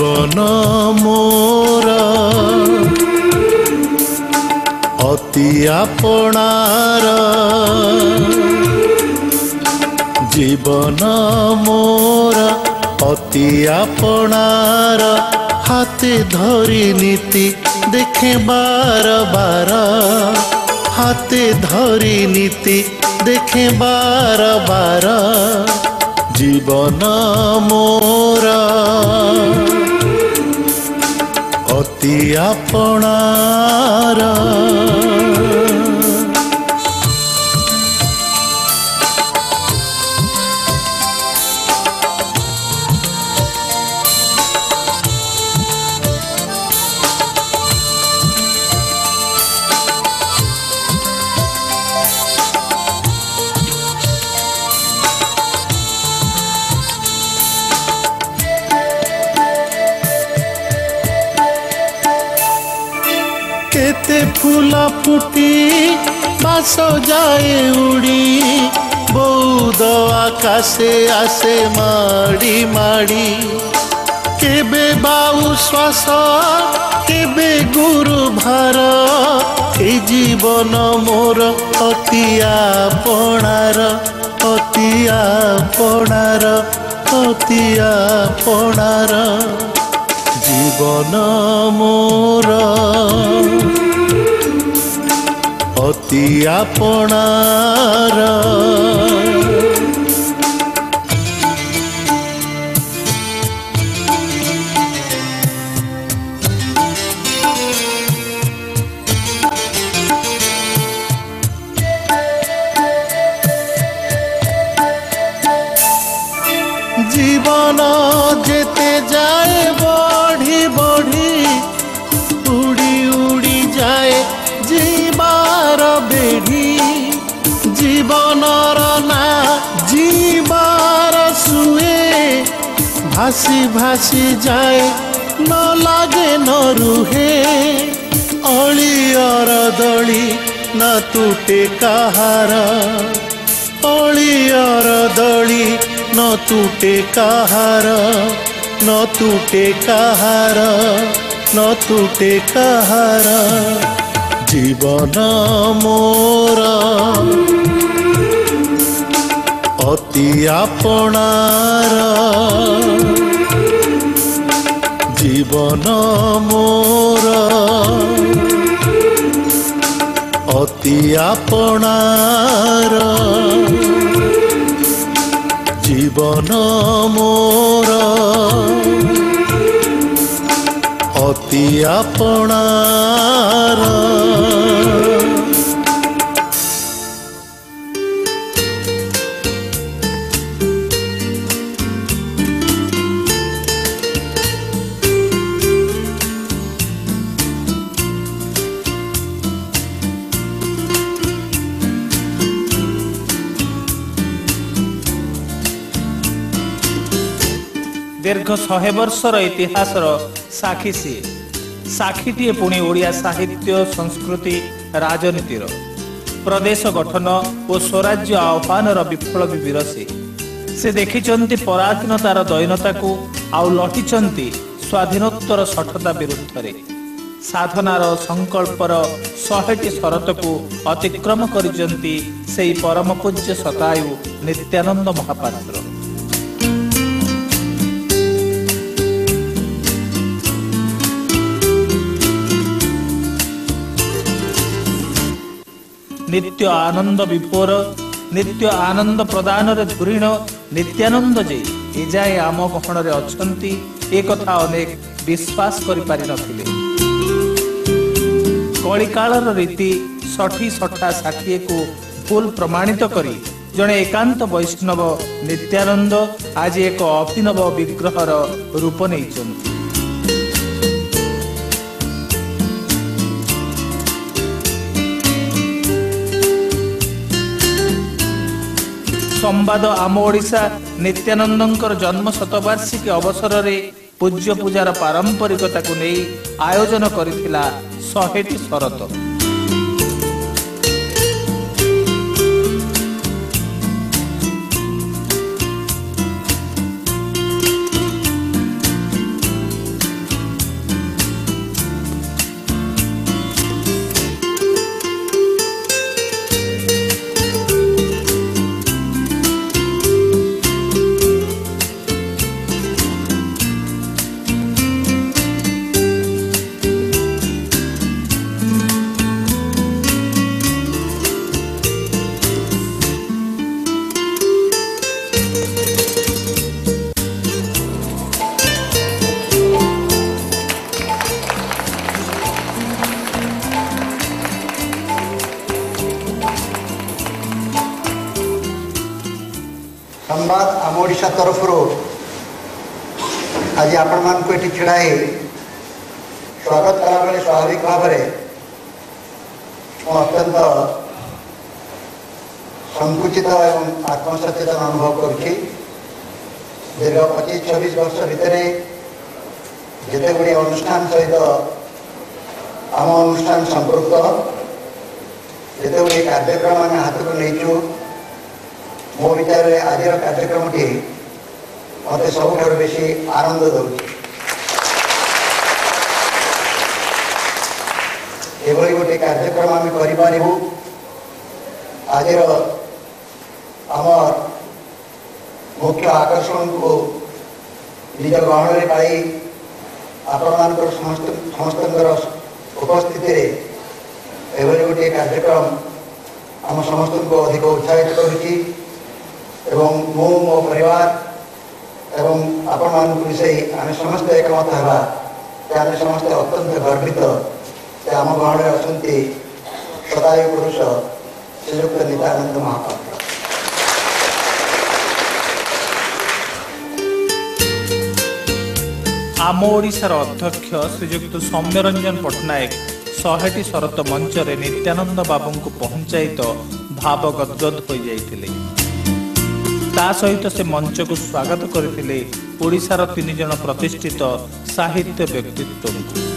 জীবন মোরা অতি আপনার জীবন মোরা অতি আপনার হাতে ধরি নীতি দেখে বার বার হাতে ধরি নীতি দেখে বার বার জীবন মোরা অতি আপনার फूला फुटी বাস যায় উড়ি বৌদ আকাশে আসে মাড়ি মাড়ি কেবে বাউ শ্বাস কেবে গুরু ভার এই জীবন মোর অতি আপনার অতি আপনার অতি আপনার জীবন মোর অতি আপনার। জীবন যেতে যায় বড়ি বড়ি ভাসি ভাসি যায়, ন লাগে ন রুহে। অলি অরদলি না তুটে কাহার। অলি অরদলি ন তুটে কাহার, ন তুটে কাহার, ন তুটে কাহার। জীবন মোরা ଅତି ଆପଣାର। ଜୀବନ ମୋର। ଅତି ଆପଣାର। ଜୀବନ ମୋର। ଅତି ଆପଣାର। ଦୀର୍ଘ ଶହେ ବର୍ଷର ଇତିହାସର ସାକ୍ଷୀ ସିଏ। ସାକ୍ଷୀଟିଏ ପୁଣି ଓଡ଼ିଆ ସାହିତ୍ୟ ସଂସ୍କୃତି ରାଜନୀତିର। ପ୍ରଦେଶ ଗଠନ ଓ ସ୍ୱରାଜ୍ୟ ଆହ୍ୱାନର ବିପ୍ଳବୀ ବୀର ସେ ସେ ଦେଖିଛନ୍ତି ପରାଧୀନତାର ଦୈନତାକୁ ଆଉ ଲଟିଛନ୍ତି ସ୍ୱାଧୀନୋତ୍ତର ସଠତା ବିରୁଦ୍ଧରେ। ସାଧନାର ସଂକଳ୍ପର ଶହେଟି ଶରତକୁ ଅତିକ୍ରମ କରିଛନ୍ତି ସେହି ପରମ ପୂଜ୍ୟ ଶତାୟୁ ନିତ୍ୟାନନ୍ଦ ମହାପାତ୍ର। ନିତ୍ୟ ଆନନ୍ଦ ବିଭୋର ନିତ୍ୟ ଆନନ୍ଦ ପ୍ରଦାନରେ ଧୁରିଣ ନିତ୍ୟାନନ୍ଦ ଯେ ଏଯାଏ ଆମ ଗହଣରେ ଅଛନ୍ତି ଏ କଥା ଅନେକ ବିଶ୍ୱାସ କରିପାରିନଥିଲେ। କଳିକାଳର ରୀତି ଷଠି ସଠା ଷାଠିଏକୁ ଭୁଲ ପ୍ରମାଣିତ କରି ଜଣେ ଏକାନ୍ତ ବୈଷ୍ଣବ ନିତ୍ୟାନନ୍ଦ ଆଜି ଏକ ଅଭିନବ ବିଗ୍ରହର ରୂପ ନେଇଛନ୍ତି। ସମ୍ବାଦ ଆମ ଓଡ଼ିଶା ନିତ୍ୟାନନ୍ଦଙ୍କର ଜନ୍ମ ଶତବାର୍ଷିକୀ ଅବସରରେ ପୂଜ୍ୟ ପୂଜାର ପାରମ୍ପରିକତାକୁ ନେଇ ଆୟୋଜନ କରିଥିଲା ଶହେଟି ଶରତ। ଆଜି ଆପଣମାନଙ୍କୁ ଏଠି ଛିଡ଼ାଇ ସ୍ୱାଗତ କଲାବେଳେ ସ୍ୱାଭାବିକ ଭାବରେ ମୁଁ ଅତ୍ୟନ୍ତ ସଙ୍କୁଚିତ ଏବଂ ଆତ୍ମସଚେତନ ଅନୁଭବ କରୁଛି। ଦୀର୍ଘ ପଚିଶ ଛବିଶ ବର୍ଷ ଭିତରେ ଯେତେ ଗୁଡ଼ିଏ ଅନୁଷ୍ଠାନ ସହିତ ଆମ ଅନୁଷ୍ଠାନ ସମ୍ପୃକ୍ତ ଯେତେ ଗୁଡ଼ିଏ କାର୍ଯ୍ୟକ୍ରମ ଆମେ ହାତକୁ ନେଇଛୁ ମୋ ବିଚାରରେ ଆଜିର କାର୍ଯ୍ୟକ୍ରମଟି ମୋତେ ସବୁଠାରୁ ବେଶୀ ଆନନ୍ଦ ଦେଉଛି ଏଭଳି ଗୋଟିଏ କାର୍ଯ୍ୟକ୍ରମ ଆମେ କରିପାରିବୁ ଆଜିର ଆମର ମୁଖ୍ୟ ଆକର୍ଷଣକୁ ନିଜ ଗହଣରେ ପାଇ ଆପଣମାନଙ୍କର ସମସ୍ତ ସମସ୍ତଙ୍କର ଉପସ୍ଥିତିରେ ଏଭଳି ଗୋଟିଏ କାର୍ଯ୍ୟକ୍ରମ ଆମ ସମସ୍ତଙ୍କୁ ଅଧିକ ଉତ୍ସାହିତ କରୁଛି ଏବଂ ମୁଁ ମୋ ପରିବାର ଏବଂ ଆପଣମାନଙ୍କୁ ମିଶାଇ ଆମେ ସମସ୍ତେ ଏକମତ ହେବା। ଯେ ଆମେ ସମସ୍ତେ ଅତ୍ୟନ୍ତ ଗର୍ବିତ ଯେ ଆମ ଗହଣରେ ଅଛନ୍ତି ଶତାୟୁ ପୁରୁଷ ଶ୍ରୀଯୁକ୍ତ ନିତ୍ୟାନନ୍ଦ ମହାପାତ୍ର। ଆମ ଓଡ଼ିଶାର ଅଧ୍ୟକ୍ଷ ଶ୍ରୀଯୁକ୍ତ ସୌମ୍ୟରଞ୍ଜନ ପଟ୍ଟନାୟକ ଶହେଟି ଶରତ ମଞ୍ଚରେ ନିତ୍ୟାନନ୍ଦ ବାବୁଙ୍କୁ ପହଞ୍ଚାଇ ତ ଭାବ ଗଦଗଦ ହୋଇଯାଇଥିଲେ। ତା ସହିତ ସେ ମଞ୍ଚକୁ ସ୍ୱାଗତ କରିଥିଲେ ଓଡ଼ିଶାର ତିନି ଜଣ ପ୍ରତିଷ୍ଠିତ ସାହିତ୍ୟ ବ୍ୟକ୍ତିତ୍ୱଙ୍କୁ।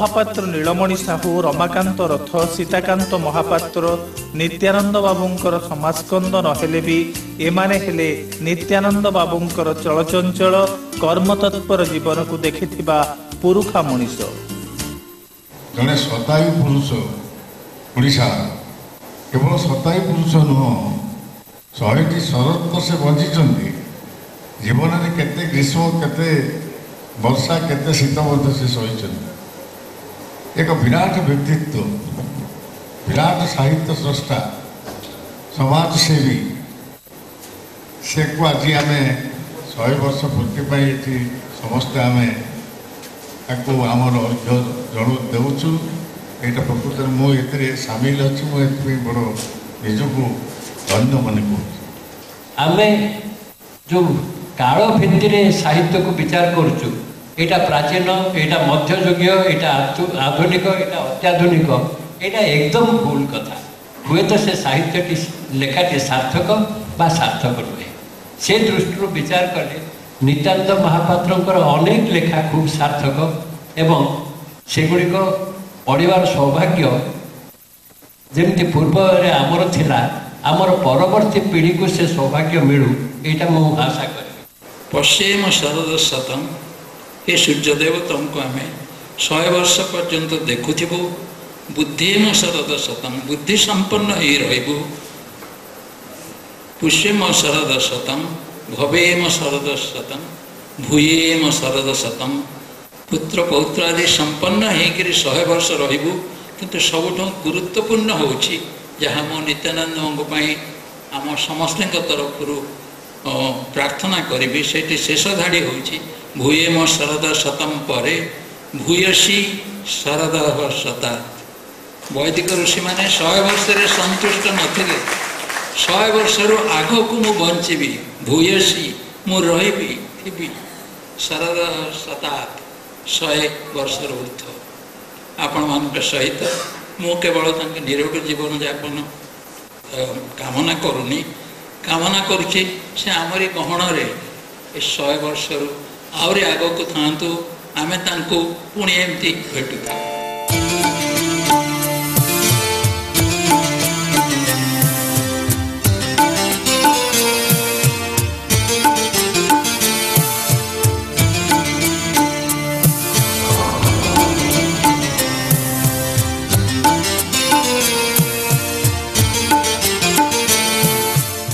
ମହାପାତ୍ର ନୀଳମଣି ସାହୁ ରମାକାନ୍ତ ରଥ ସୀତାକାନ୍ତ ମହାପାତ୍ର ନିତ୍ୟାନନ୍ଦ ବାବୁଙ୍କର ସମାସ୍କନ୍ଦ ନହେଲେ ବି ଏମାନେ ହେଲେ ନିତ୍ୟାନନ୍ଦ ବାବୁଙ୍କର ଚଳଚଞ୍ଚଳ କର୍ମତତ୍ପର ଜୀବନକୁ ଦେଖିଥିବା ପୁରୁଖା ମଣିଷ। ଜଣେ ଶତାୟୁ ପୁରୁଷ ଓଡ଼ିଶା। କେବଳ ଶତାୟୁ ପୁରୁଷ ନୁହଁ ଶହେଟି ଶରତ ସେ ବଞ୍ଚିଛନ୍ତି। ଜୀବନରେ କେତେ ଗ୍ରୀଷ୍ମ କେତେ ବର୍ଷା କେତେ ଶୀତ ମଧ୍ୟ ସେ ସହିଛନ୍ତି। ଏକ ବିରାଟ ବ୍ୟକ୍ତିତ୍ୱ ବିରାଟ ସାହିତ୍ୟ ସ୍ରଷ୍ଟା ସମାଜସେବୀ। ସେକୁ ଆଜି ଆମେ ଶହେ ବର୍ଷ ପୂର୍ତ୍ତି ପାଇଁ ଏଠି ସମସ୍ତେ ଆମେ ତାକୁ ଆମର ଅର୍ଘ୍ୟ ଜଣୁ ଦେଉଛୁ। ଏଇଟା ପ୍ରକୃତରେ ମୁଁ ଏଥିରେ ସାମିଲ ଅଛି ମୁଁ ଏଥିପାଇଁ ବଡ଼ ନିଜକୁ ଧନ୍ୟ ମନେ କରୁଛି। ଆମେ ଯେଉଁ କାଳ ଭିତ୍ତିରେ ସାହିତ୍ୟକୁ ବିଚାର କରୁଛୁ ଏଇଟା ପ୍ରାଚୀନ ଏଇଟା ମଧ୍ୟଯୁଗୀୟ ଏଇଟା ଆଧୁ- ଆଧୁନିକ ଏଇଟା ଅତ୍ୟାଧୁନିକ ଏଇଟା ଏକଦମ ଭୁଲ କଥା ହୁଏତ ସେ ସାହିତ୍ୟଟି ଲେଖାଟି ସାର୍ଥକ ବା ସାର୍ଥକ ନୁହେଁ। ସେ ଦୃଷ୍ଟିରୁ ବିଚାର କଲେ ନିତ୍ୟାନନ୍ଦ ମହାପାତ୍ରଙ୍କର ଅନେକ ଲେଖା ଖୁବ୍ ସାର୍ଥକ ଏବଂ ସେଗୁଡ଼ିକ ପଢ଼ିବାର ସୌଭାଗ୍ୟ ଯେମିତି ପୂର୍ବରେ ଆମର ଥିଲା ଆମର ପରବର୍ତ୍ତୀ ପିଢ଼ିକୁ ସେ ସୌଭାଗ୍ୟ ମିଳୁ ଏଇଟା ମୁଁ ଆଶା କରିବି। ପଶ୍ଚିମ ଶରଦ ଶତମ ଏ ସୂର୍ଯ୍ୟଦେବ ତମକୁ ଆମେ ଶହେ ବର୍ଷ ପର୍ଯ୍ୟନ୍ତ ଦେଖୁଥିବୁ ବୁଦ୍ଧିମ ଶରଦ ଶତମ ବୁଦ୍ଧି ସମ୍ପନ୍ନ ହେଇ ରହିବୁ ପୁଷ୍ୟମ ଶରଦ ଶତମ ଭବେମ ଶରଦ ଶତମ ଭୂୟେମ ଶରଦ ଶତମ ପୁତ୍ର ପୌତ୍ର ଆଦି ସମ୍ପନ୍ନ ହେଇକିରି ଶହେ ବର୍ଷ ରହିବୁ କିନ୍ତୁ ସବୁଠୁ ଗୁରୁତ୍ୱପୂର୍ଣ୍ଣ ହେଉଛି ଯାହା ମୁଁ ନିତ୍ୟାନନ୍ଦଙ୍କ ପାଇଁ ଆମ ସମସ୍ତଙ୍କ ତରଫରୁ ଅ, ପ୍ରାର୍ଥନା କରିବି ସେଇଠି ଶେଷ ଧାଡ଼ି ହେଉଛି ଭୂୟେମ ଶରଦ ଶତମ ପରେ ଭୂୟସୀ ଶରଦ ଶତା ବୈଦିକ ଋଷିମାନେ ଶହେ ବର୍ଷରେ ସନ୍ତୁଷ୍ଟ ନଥିଲେ ଶହେ ବର୍ଷରୁ ଆଗକୁ ମୁଁ ବଞ୍ଚିବି ଭୂୟସୀ ମୁଁ ରହିବି ଥିବି ଶରଦ ଶତା ଶହେ ବର୍ଷର ଉର୍ଦ୍ଧ୍ୱ ଆପଣମାନଙ୍କ ସହିତ ମୁଁ କେବଳ ତାଙ୍କ ନିରୋଗ ଜୀବନଯାପନ ଅ, କାମନା କରୁନି। କାମନା କରୁଛି ସେ ଆମରି ଗହଣରେ ଏ ଶହେ ବର୍ଷରୁ ଆହୁରି ଆଗକୁ ଥାଆନ୍ତୁ। ଆମେ ତାଙ୍କୁ ପୁଣି ଏମିତି ଭେଟୁଥାଉ।